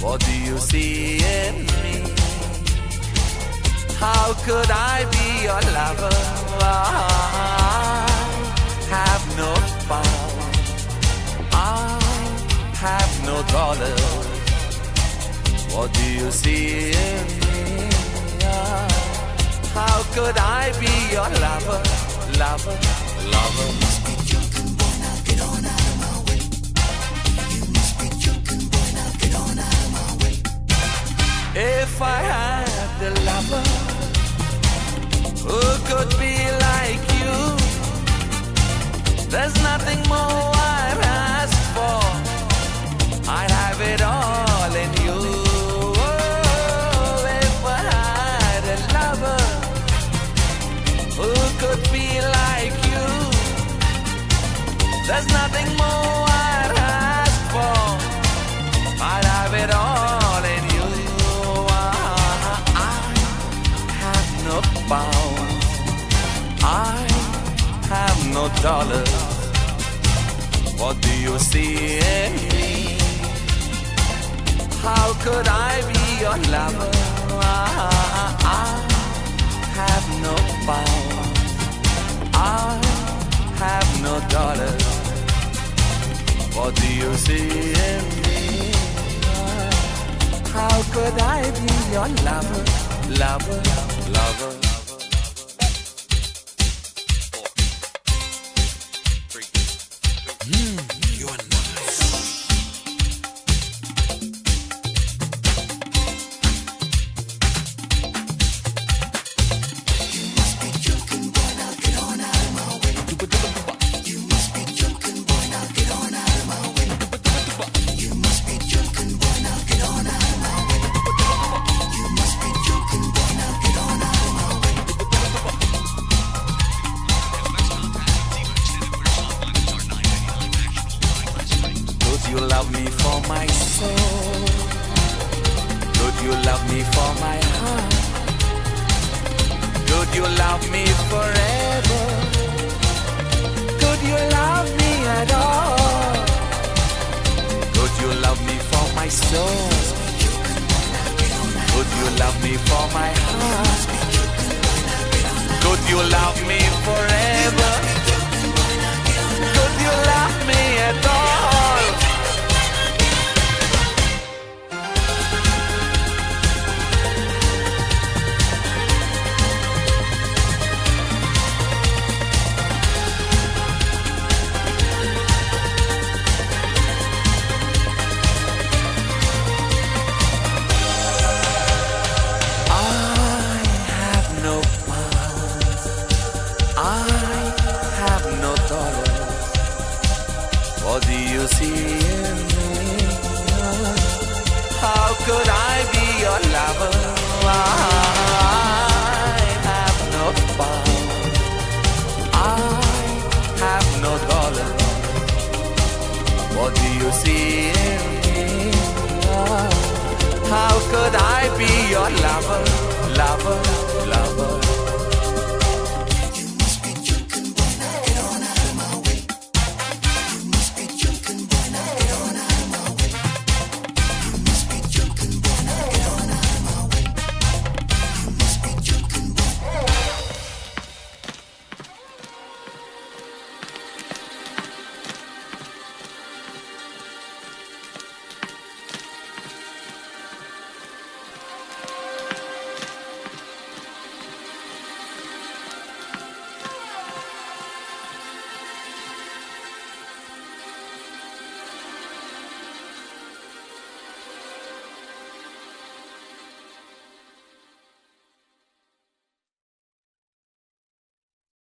What do you see in me? How could I be your lover? I have no power. I have no dollars. What do you see in me? How could I be your lover, lover, lover? Nothing more ask for. I'd have it all in you. Oh, if I had a lover who could be like you, there's nothing more I'd ask for. I'd have it all in you. I, I have no power. I have no dollars. What do you see in me? How could I be your lover? I, have no power. I have no dollars. What do you see in me? How could I be your lover, lover, lover? Could you love me for my soul? Could you love me for my heart? Could you love me forever? Could you love me at all? Could you love me for my soul? Could you love me for my heart? Could you love me forever? What do you see in me? How could I be your lover? I have no power. I have no dollars. What do you see in me? How could I be your lover, lover?